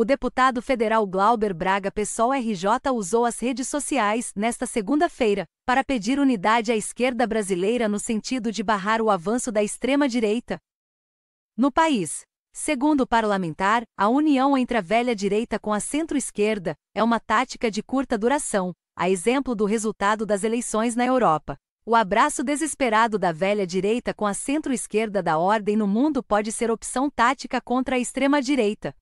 O deputado federal Glauber Braga PSOL RJ usou as redes sociais, nesta segunda-feira, para pedir unidade à esquerda brasileira no sentido de barrar o avanço da extrema-direita. No país, segundo o parlamentar, a união entre a velha direita com a centro-esquerda é uma tática de curta duração, a exemplo do resultado das eleições na Europa. O abraço desesperado da velha direita com a centro-esquerda da ordem no mundo pode ser opção tática contra a extrema-direita.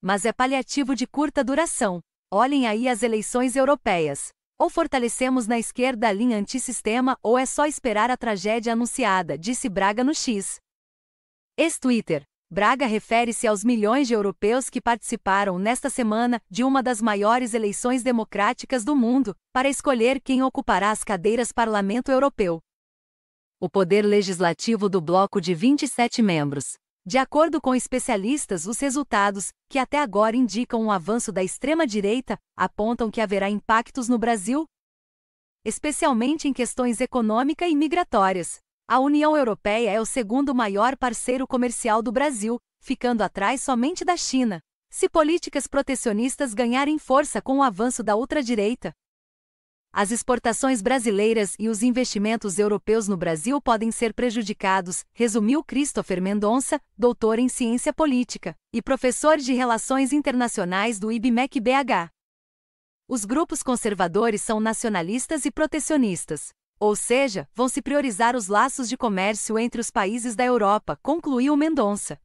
Mas é paliativo de curta duração. Olhem aí as eleições europeias. Ou fortalecemos na esquerda a linha antissistema ou é só esperar a tragédia anunciada, disse Braga no X. Ex-Twitter. Braga refere-se aos milhões de europeus que participaram nesta semana de uma das maiores eleições democráticas do mundo, para escolher quem ocupará as cadeiras Parlamento Europeu. O poder legislativo do bloco de 27 membros. De acordo com especialistas, os resultados, que até agora indicam um avanço da extrema-direita, apontam que haverá impactos no Brasil, especialmente em questões econômica e migratórias. A União Europeia é o segundo maior parceiro comercial do Brasil, ficando atrás somente da China. Se políticas protecionistas ganharem força com o avanço da ultradireita, as exportações brasileiras e os investimentos europeus no Brasil podem ser prejudicados, resumiu Christopher Mendonça, doutor em ciência política e professor de relações internacionais do IBMEC BH. Os grupos conservadores são nacionalistas e protecionistas. Ou seja, vão se priorizar os laços de comércio entre os países da Europa, concluiu Mendonça.